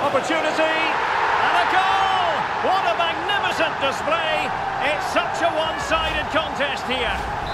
Opportunity, and a goal! What a magnificent display! It's such a one-sided contest here.